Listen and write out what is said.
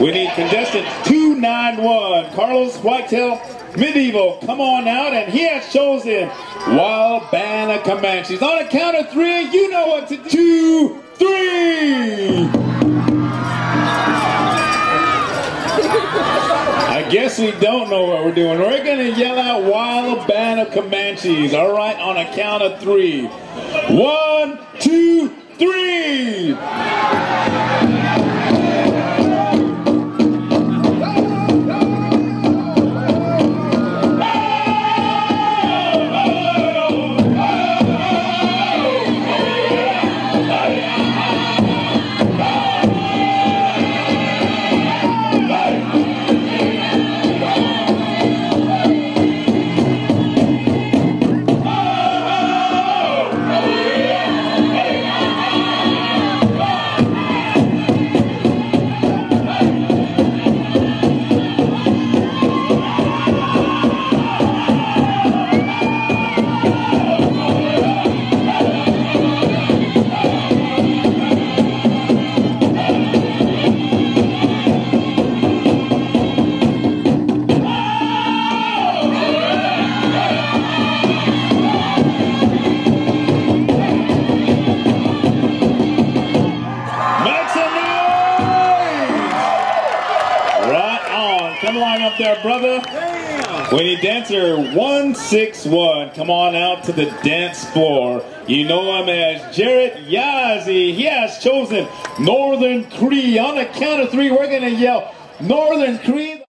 We need contestant 291, Carlos Whitetail Mendivel. Come on out, and he has chosen Wild Band of Comanches. On a count of three, you know what to do. Two, three. I guess we don't know what we're doing. We're going to yell out Wild Band of Comanches. All right, on a count of three. One, two, three. Come along up there, brother. We need dancer 161. Come on out to the dance floor. You know him as Jarrett Yazzie. He has chosen Northern Cree. On the count of three, we're going to yell Northern Cree.